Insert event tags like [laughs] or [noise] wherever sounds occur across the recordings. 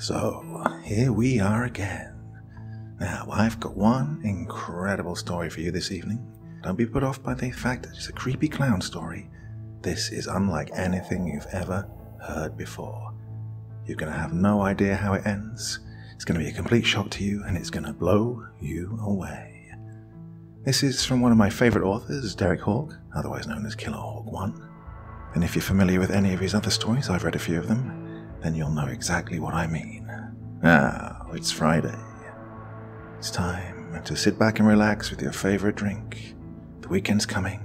So, here we are again. Now, I've got one incredible story for you this evening. Don't be put off by the fact that it's a creepy clown story. This is unlike anything you've ever heard before. You're going to have no idea how it ends. It's going to be a complete shock to you, and it's going to blow you away. This is from one of my favorite authors, Derek Hawke, otherwise known as Killahawke1. And if you're familiar with any of his other stories, I've read a few of them, then you'll know exactly what I mean. Now, it's Friday. It's time to sit back and relax with your favorite drink. The weekend's coming,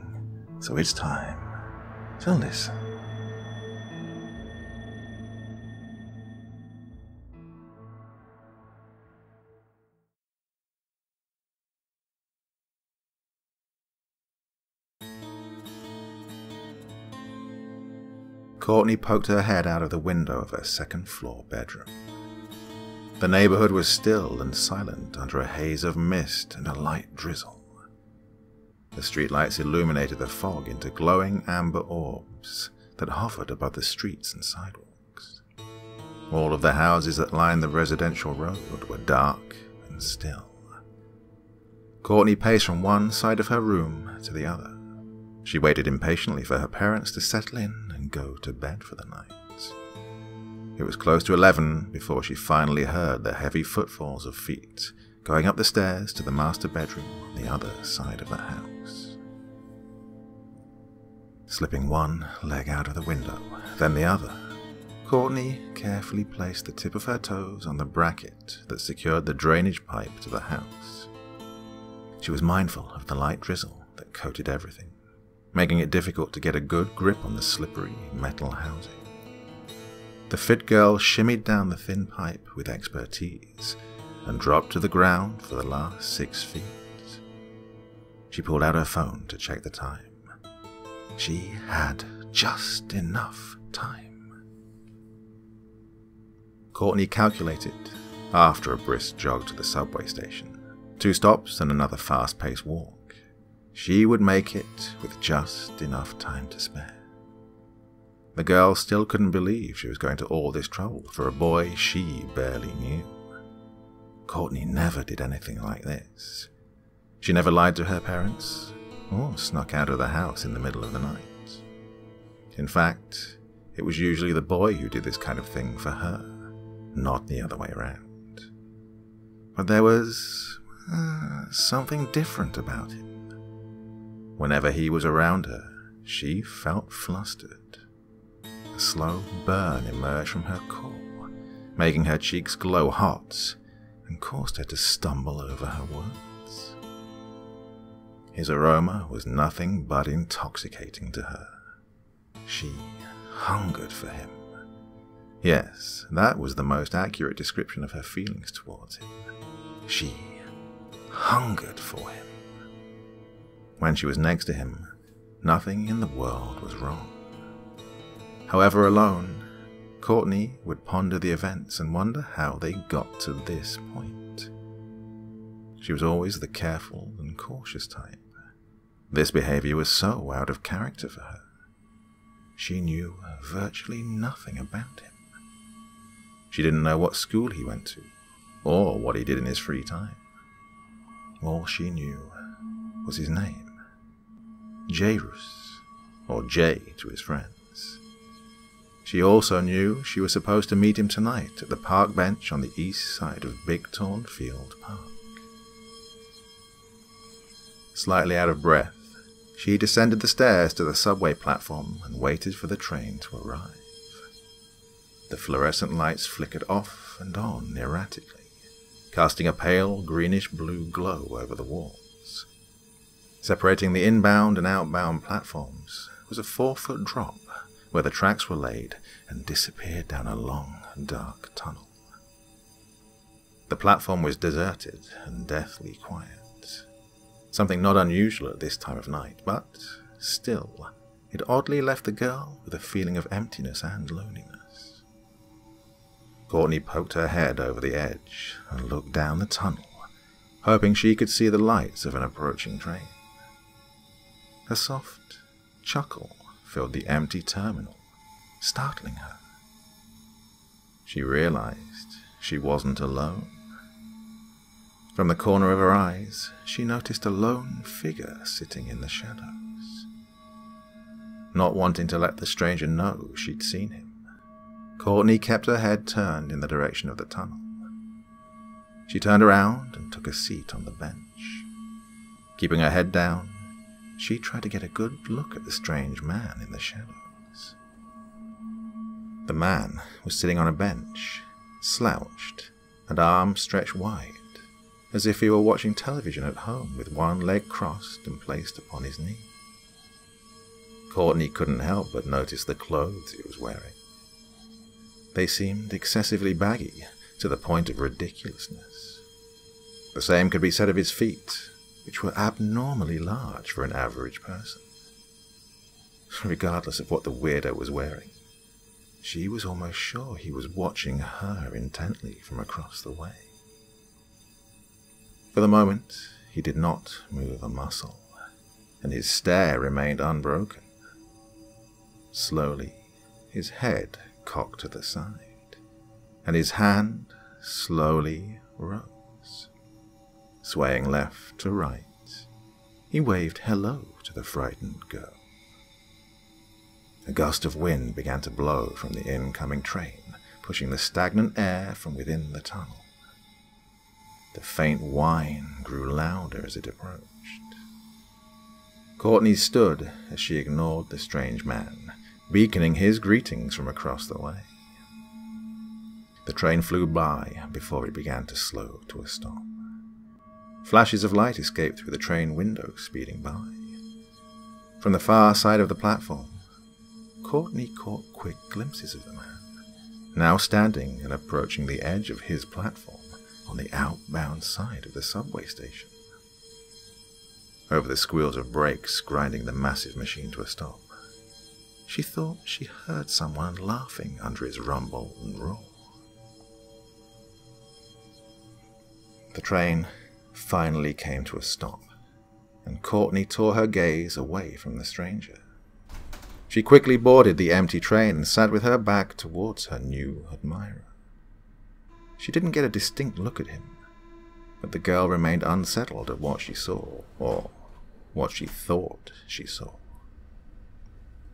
so it's time. So listen. Courtney poked her head out of the window of her second floor bedroom. The neighborhood was still and silent under a haze of mist and a light drizzle. The streetlights illuminated the fog into glowing amber orbs that hovered above the streets and sidewalks. All of the houses that lined the residential road were dark and still. Courtney paced from one side of her room to the other. She waited impatiently for her parents to settle in and go to bed for the night. It was close to eleven before she finally heard the heavy footfalls of feet going up the stairs to the master bedroom on the other side of the house. Slipping one leg out of the window, then the other, Courtney carefully placed the tip of her toes on the bracket that secured the drainage pipe to the house. She was mindful of the light drizzle that coated everything, making it difficult to get a good grip on the slippery metal housing. The fit girl shimmied down the thin pipe with expertise and dropped to the ground for the last six feet. She pulled out her phone to check the time. She had just enough time. Courtney calculated, after a brisk jog to the subway station, two stops and another fast paced walk, she would make it with just enough time to spare. The girl still couldn't believe she was going to all this trouble for a boy she barely knew. Courtney never did anything like this. She never lied to her parents or snuck out of the house in the middle of the night. In fact, it was usually the boy who did this kind of thing for her, not the other way around. But there was uh, something different about him. Whenever he was around her, she felt flustered. A slow burn emerged from her core, making her cheeks glow hot and caused her to stumble over her words. His aroma was nothing but intoxicating to her. She hungered for him. Yes, that was the most accurate description of her feelings towards him. She hungered for him. When she was next to him, nothing in the world was wrong. However alone, Courtney would ponder the events and wonder how they got to this point. She was always the careful and cautious type. This behavior was so out of character for her. She knew virtually nothing about him. She didn't know what school he went to, or what he did in his free time. All she knew was his name, Jairus, or Jay to his friends. She also knew she was supposed to meet him tonight at the park bench on the east side of Big Field Park. Slightly out of breath, she descended the stairs to the subway platform and waited for the train to arrive. The fluorescent lights flickered off and on erratically, casting a pale greenish blue glow over the walls. Separating the inbound and outbound platforms was a four foot drop where the tracks were laid and disappeared down a long, dark tunnel. The platform was deserted and deathly quiet. Something not unusual at this time of night, but still, it oddly left the girl with a feeling of emptiness and loneliness. Courtney poked her head over the edge and looked down the tunnel, hoping she could see the lights of an approaching train. A soft chuckle filled the empty terminal, startling her. She realized she wasn't alone. From the corner of her eyes, she noticed a lone figure sitting in the shadows. Not wanting to let the stranger know she'd seen him, Courtney kept her head turned in the direction of the tunnel. She turned around and took a seat on the bench. Keeping her head down, she tried to get a good look at the strange man in the shadows. The man was sitting on a bench, slouched and arms stretched wide as if he were watching television at home with one leg crossed and placed upon his knee. Courtney couldn't help but notice the clothes he was wearing. They seemed excessively baggy to the point of ridiculousness. The same could be said of his feet, which were abnormally large for an average person. Regardless of what the weirdo was wearing, she was almost sure he was watching her intently from across the way. For the moment, he did not move a muscle, and his stare remained unbroken. Slowly, his head cocked to the side, and his hand slowly rose. Swaying left to right, he waved hello to the frightened girl. A gust of wind began to blow from the incoming train, pushing the stagnant air from within the tunnel. The faint whine grew louder as it approached. Courtney stood as she ignored the strange man, beaconing his greetings from across the way. The train flew by before it began to slow to a stop. Flashes of light escaped through the train window speeding by. From the far side of the platform, Courtney caught quick glimpses of the man, now standing and approaching the edge of his platform on the outbound side of the subway station. Over the squeals of brakes grinding the massive machine to a stop, she thought she heard someone laughing under his rumble and roar. The train finally came to a stop, and Courtney tore her gaze away from the stranger. She quickly boarded the empty train and sat with her back towards her new admirer. She didn't get a distinct look at him, but the girl remained unsettled at what she saw, or what she thought she saw.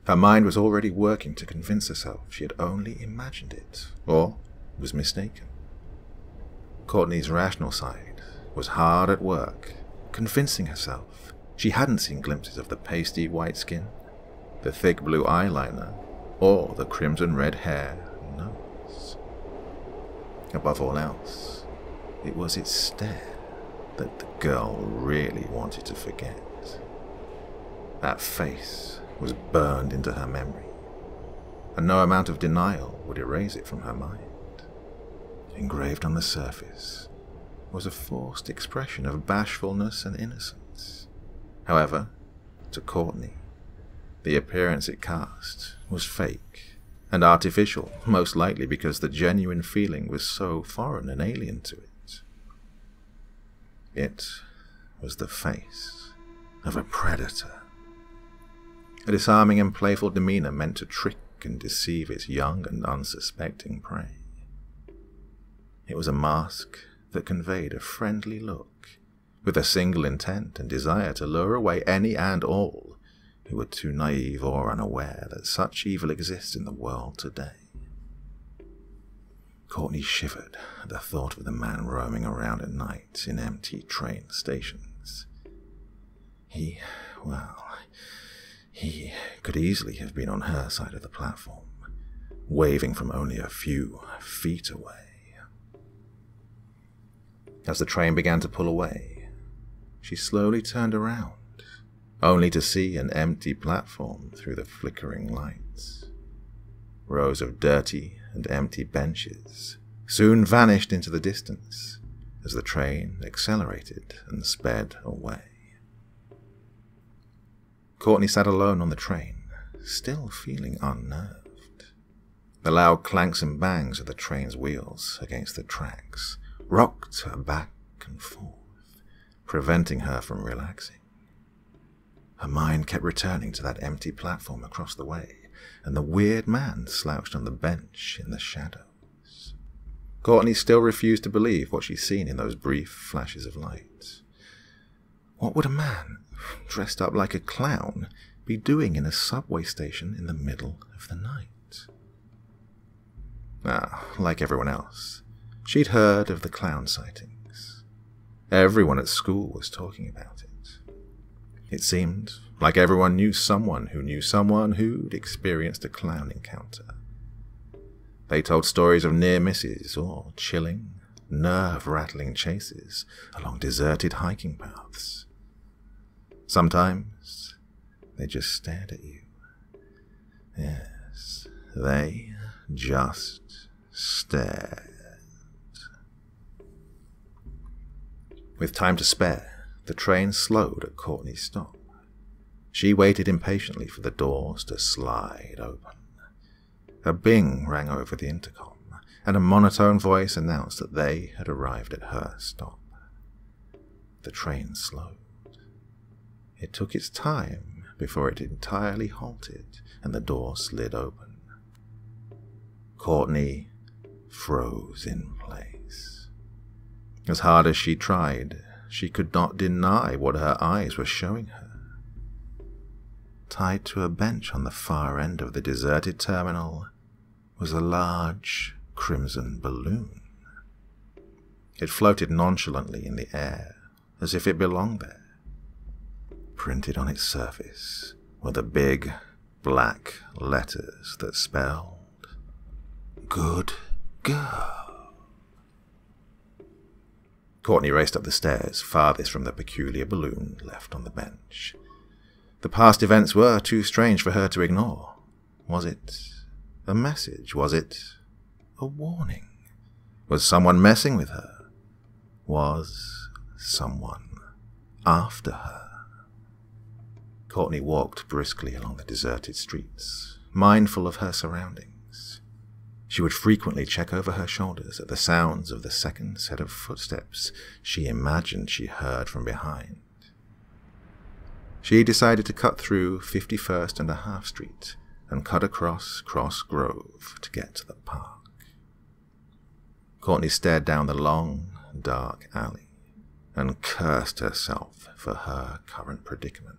Her mind was already working to convince herself she had only imagined it, or was mistaken. Courtney's rational side was hard at work, convincing herself she hadn't seen glimpses of the pasty white skin, the thick blue eyeliner, or the crimson red hair and nose. Above all else, it was its stare that the girl really wanted to forget. That face was burned into her memory, and no amount of denial would erase it from her mind. Engraved on the surface was a forced expression of bashfulness and innocence. However, to Courtney, the appearance it cast was fake and artificial, most likely because the genuine feeling was so foreign and alien to it. It was the face of a predator. A disarming and playful demeanor meant to trick and deceive its young and unsuspecting prey. It was a mask that conveyed a friendly look, with a single intent and desire to lure away any and all who were too naive or unaware that such evil exists in the world today. Courtney shivered at the thought of the man roaming around at night in empty train stations. He, well, he could easily have been on her side of the platform, waving from only a few feet away. As the train began to pull away, she slowly turned around only to see an empty platform through the flickering lights. Rows of dirty and empty benches soon vanished into the distance as the train accelerated and sped away. Courtney sat alone on the train, still feeling unnerved. The loud clanks and bangs of the train's wheels against the tracks rocked her back and forth, preventing her from relaxing. Her mind kept returning to that empty platform across the way, and the weird man slouched on the bench in the shadows. Courtney still refused to believe what she'd seen in those brief flashes of light. What would a man, dressed up like a clown, be doing in a subway station in the middle of the night? Ah, like everyone else, she'd heard of the clown sightings. Everyone at school was talking about it. It seemed like everyone knew someone who knew someone who'd experienced a clown encounter. They told stories of near misses or chilling, nerve rattling chases along deserted hiking paths. Sometimes they just stared at you. Yes, they just stared. With time to spare, the train slowed at Courtney's stop. She waited impatiently for the doors to slide open. A bing rang over the intercom, and a monotone voice announced that they had arrived at her stop. The train slowed. It took its time before it entirely halted and the door slid open. Courtney froze in place. As hard as she tried, she could not deny what her eyes were showing her tied to a bench on the far end of the deserted terminal, was a large crimson balloon. It floated nonchalantly in the air, as if it belonged there. Printed on its surface were the big black letters that spelled, Good Girl. Courtney raced up the stairs, farthest from the peculiar balloon left on the bench. The past events were too strange for her to ignore. Was it a message? Was it a warning? Was someone messing with her? Was someone after her? Courtney walked briskly along the deserted streets, mindful of her surroundings. She would frequently check over her shoulders at the sounds of the second set of footsteps she imagined she heard from behind. She decided to cut through 51st and a half Street and cut across Cross Grove to get to the park. Courtney stared down the long, dark alley and cursed herself for her current predicament.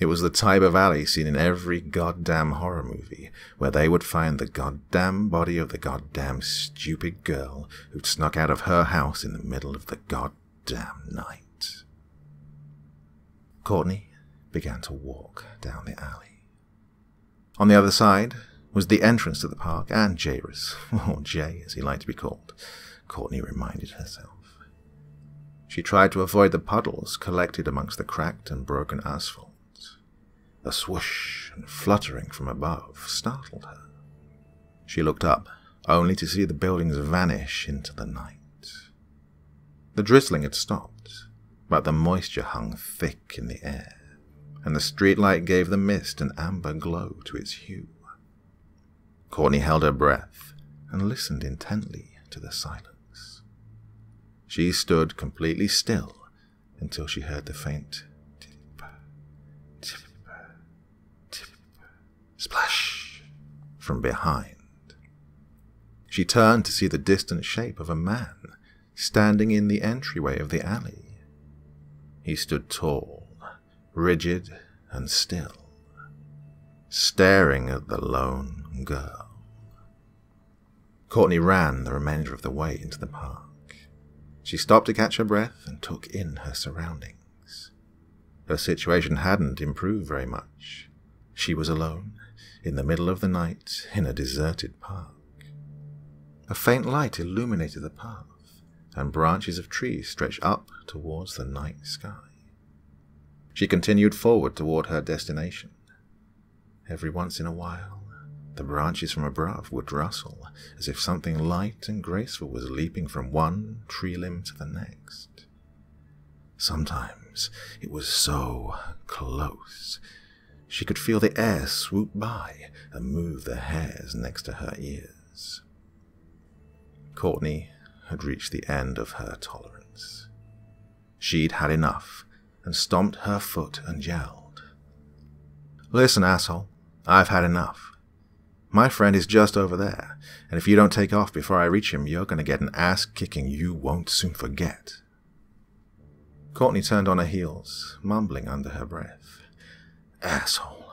It was the type of alley seen in every goddamn horror movie, where they would find the goddamn body of the goddamn stupid girl who'd snuck out of her house in the middle of the goddamn night. Courtney began to walk down the alley. On the other side was the entrance to the park and Jairus, [laughs] or Jay as he liked to be called, Courtney reminded herself. She tried to avoid the puddles collected amongst the cracked and broken asphalt. A swoosh and fluttering from above startled her. She looked up, only to see the buildings vanish into the night. The drizzling had stopped, but the moisture hung thick in the air, and the streetlight gave the mist an amber glow to its hue. Courtney held her breath and listened intently to the silence. She stood completely still until she heard the faint tip, tip, tip, splash from behind. She turned to see the distant shape of a man standing in the entryway of the alley. He stood tall, rigid, and still, staring at the lone girl. Courtney ran the remainder of the way into the park. She stopped to catch her breath and took in her surroundings. Her situation hadn't improved very much. She was alone, in the middle of the night, in a deserted park. A faint light illuminated the path and branches of trees stretched up towards the night sky. She continued forward toward her destination. Every once in a while, the branches from above would rustle as if something light and graceful was leaping from one tree limb to the next. Sometimes it was so close she could feel the air swoop by and move the hairs next to her ears. Courtney had reached the end of her tolerance. She'd had enough and stomped her foot and yelled. Listen, asshole, I've had enough. My friend is just over there, and if you don't take off before I reach him, you're going to get an ass kicking you won't soon forget. Courtney turned on her heels, mumbling under her breath. Asshole.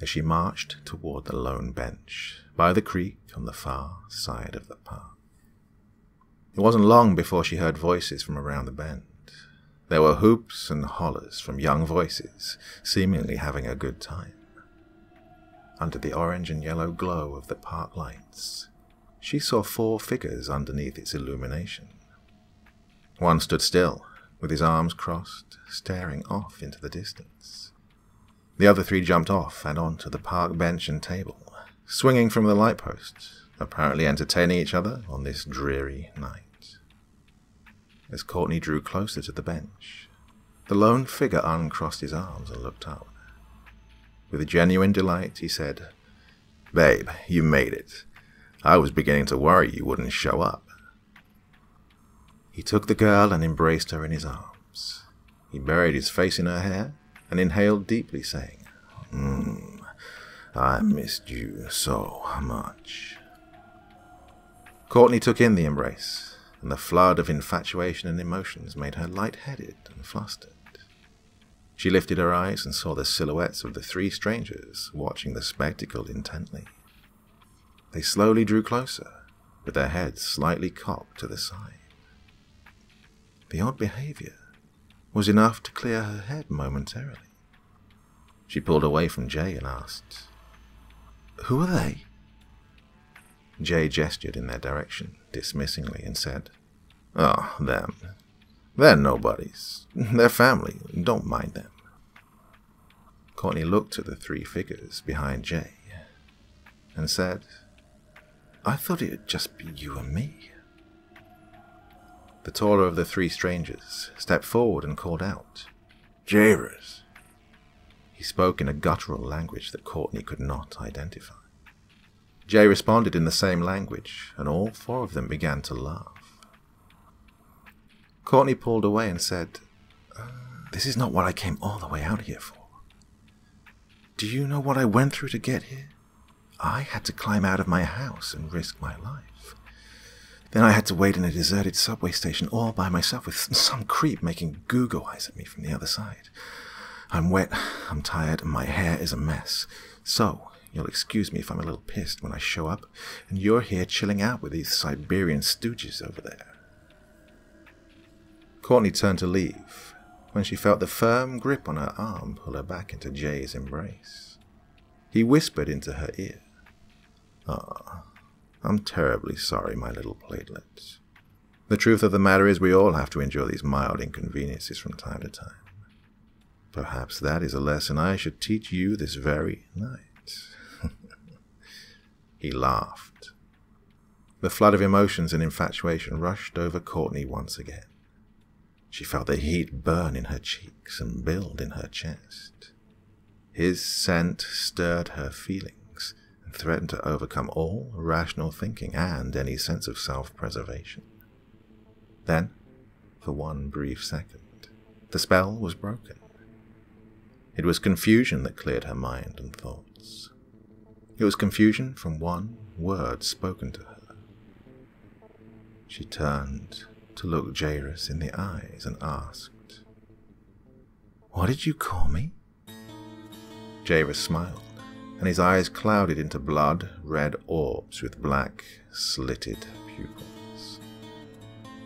As she marched toward the lone bench by the creek on the far side of the park. It wasn't long before she heard voices from around the bend. There were whoops and hollers from young voices, seemingly having a good time. Under the orange and yellow glow of the park lights, she saw four figures underneath its illumination. One stood still, with his arms crossed, staring off into the distance. The other three jumped off and onto the park bench and table, swinging from the light posts, apparently entertaining each other on this dreary night. As Courtney drew closer to the bench, the lone figure uncrossed his arms and looked up. With a genuine delight, he said, Babe, you made it. I was beginning to worry you wouldn't show up. He took the girl and embraced her in his arms. He buried his face in her hair and inhaled deeply, saying, Mmm, I missed you so much. Courtney took in the embrace, and the flood of infatuation and emotions made her light-headed and flustered. She lifted her eyes and saw the silhouettes of the three strangers watching the spectacle intently. They slowly drew closer, with their heads slightly cocked to the side. The odd behavior was enough to clear her head momentarily. She pulled away from Jay and asked, Who are they? Jay gestured in their direction, dismissingly, and said, Oh, them. They're nobodies. They're family. Don't mind them. Courtney looked at the three figures behind Jay and said, I thought it'd just be you and me. The taller of the three strangers stepped forward and called out, Jairus. He spoke in a guttural language that Courtney could not identify. Jay responded in the same language, and all four of them began to laugh. Courtney pulled away and said, uh, This is not what I came all the way out here for. Do you know what I went through to get here? I had to climb out of my house and risk my life. Then I had to wait in a deserted subway station all by myself with some creep making goo eyes at me from the other side. I'm wet, I'm tired, and my hair is a mess. So, you'll excuse me if I'm a little pissed when I show up, and you're here chilling out with these Siberian stooges over there. Courtney turned to leave when she felt the firm grip on her arm pull her back into Jay's embrace. He whispered into her ear, Ah, I'm terribly sorry, my little platelets. The truth of the matter is, we all have to endure these mild inconveniences from time to time. Perhaps that is a lesson I should teach you this very night. [laughs] he laughed. The flood of emotions and infatuation rushed over Courtney once again. She felt the heat burn in her cheeks and build in her chest. His scent stirred her feelings threatened to overcome all rational thinking and any sense of self preservation. Then, for one brief second, the spell was broken. It was confusion that cleared her mind and thoughts. It was confusion from one word spoken to her. She turned to look Jairus in the eyes and asked, What did you call me? Jairus smiled and his eyes clouded into blood red orbs with black, slitted pupils.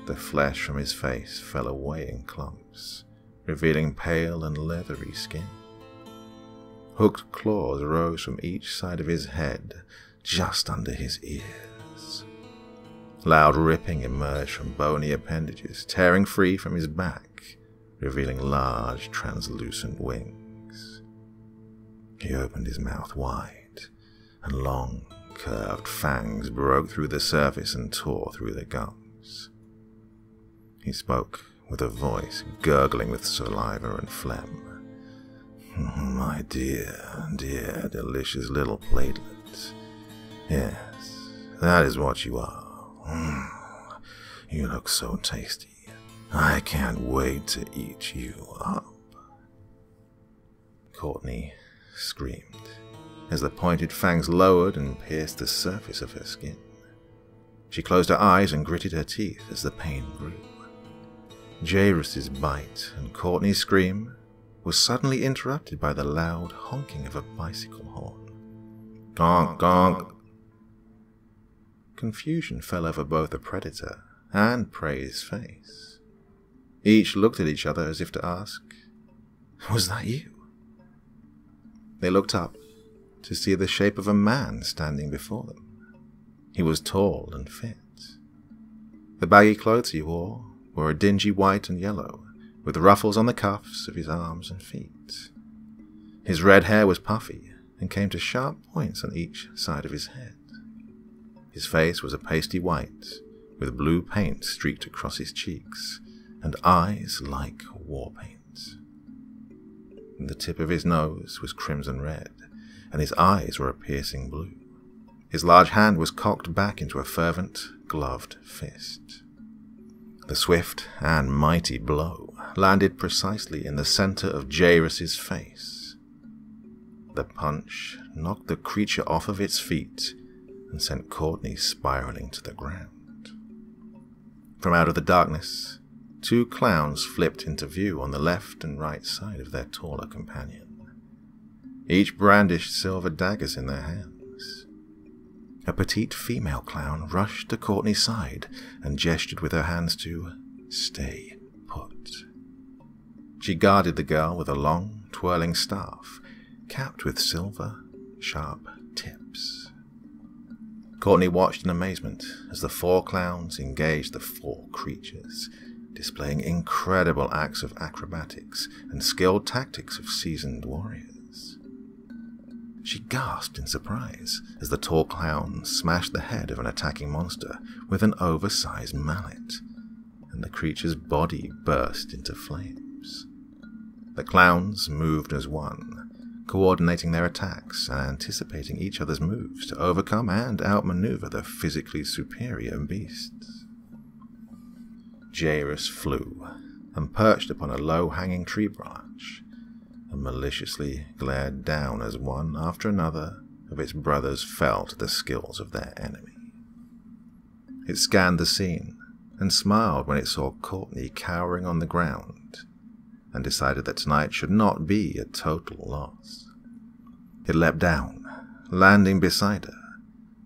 The flesh from his face fell away in clumps, revealing pale and leathery skin. Hooked claws rose from each side of his head, just under his ears. Loud ripping emerged from bony appendages, tearing free from his back, revealing large, translucent wings. He opened his mouth wide, and long, curved fangs broke through the surface and tore through the gums. He spoke with a voice gurgling with saliva and phlegm. [laughs] My dear, dear, delicious little platelet. Yes, that is what you are. [sighs] You look so tasty. I can't wait to eat you up. Courtney screamed, as the pointed fangs lowered and pierced the surface of her skin. She closed her eyes and gritted her teeth as the pain grew. Jairus' bite and Courtney's scream was suddenly interrupted by the loud honking of a bicycle horn. Gonk, gonk. Confusion fell over both the predator and prey's face. Each looked at each other as if to ask, Was that you? They looked up to see the shape of a man standing before them. He was tall and fit. The baggy clothes he wore were a dingy white and yellow, with ruffles on the cuffs of his arms and feet. His red hair was puffy and came to sharp points on each side of his head. His face was a pasty white, with blue paint streaked across his cheeks, and eyes like war paint. The tip of his nose was crimson red, and his eyes were a piercing blue. His large hand was cocked back into a fervent, gloved fist. The swift and mighty blow landed precisely in the center of Jairus' face. The punch knocked the creature off of its feet and sent Courtney spiraling to the ground. From out of the darkness, two clowns flipped into view on the left and right side of their taller companion. Each brandished silver daggers in their hands. A petite female clown rushed to Courtney's side and gestured with her hands to stay put. She guarded the girl with a long, twirling staff, capped with silver, sharp tips. Courtney watched in amazement as the four clowns engaged the four creatures, displaying incredible acts of acrobatics and skilled tactics of seasoned warriors. She gasped in surprise as the tall clown smashed the head of an attacking monster with an oversized mallet, and the creature's body burst into flames. The clowns moved as one, coordinating their attacks and anticipating each other's moves to overcome and outmaneuver the physically superior beasts. Jairus flew and perched upon a low hanging tree branch and maliciously glared down as one after another of its brothers fell to the skills of their enemy. It scanned the scene and smiled when it saw Courtney cowering on the ground and decided that tonight should not be a total loss. It leapt down, landing beside her,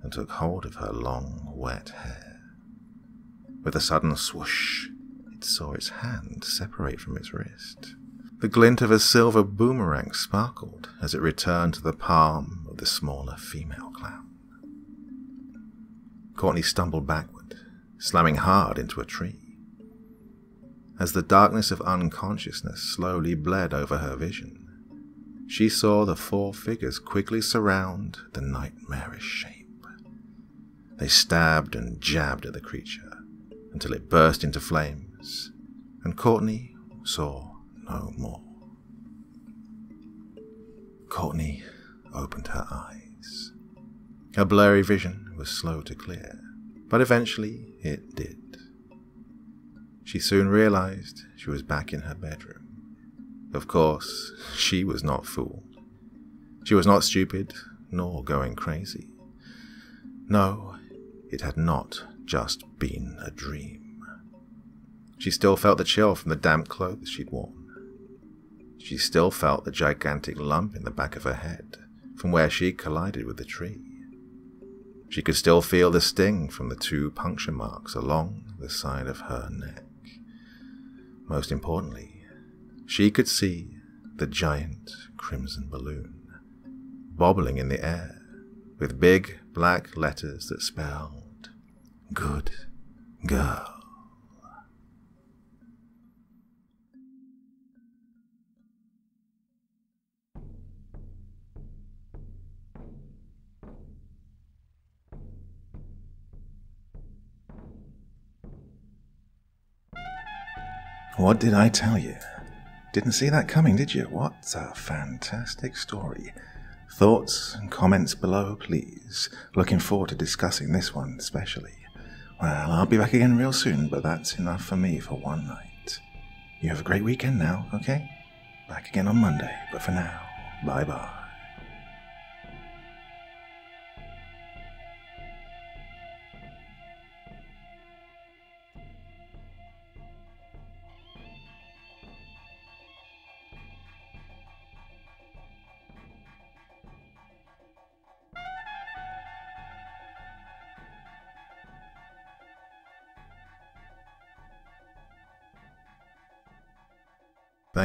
and took hold of her long, wet hair. With a sudden swoosh, it saw its hand separate from its wrist. The glint of a silver boomerang sparkled as it returned to the palm of the smaller female clown. Courtney stumbled backward, slamming hard into a tree. As the darkness of unconsciousness slowly bled over her vision, she saw the four figures quickly surround the nightmarish shape. They stabbed and jabbed at the creature until it burst into flames, and Courtney saw no more. Courtney opened her eyes. Her blurry vision was slow to clear, but eventually it did. She soon realized she was back in her bedroom. Of course, she was not fooled. She was not stupid, nor going crazy. No, it had not just been a dream. She still felt the chill from the damp clothes she'd worn. She still felt the gigantic lump in the back of her head from where she collided with the tree. She could still feel the sting from the two puncture marks along the side of her neck. Most importantly, she could see the giant crimson balloon bobbling in the air with big black letters that spelled Good Girl. What did I tell you? Didn't see that coming, did you? What a fantastic story. Thoughts and comments below, please. Looking forward to discussing this one especially. Well, I'll be back again real soon, but that's enough for me for one night. You have a great weekend now, okay? Back again on Monday, but for now, bye bye.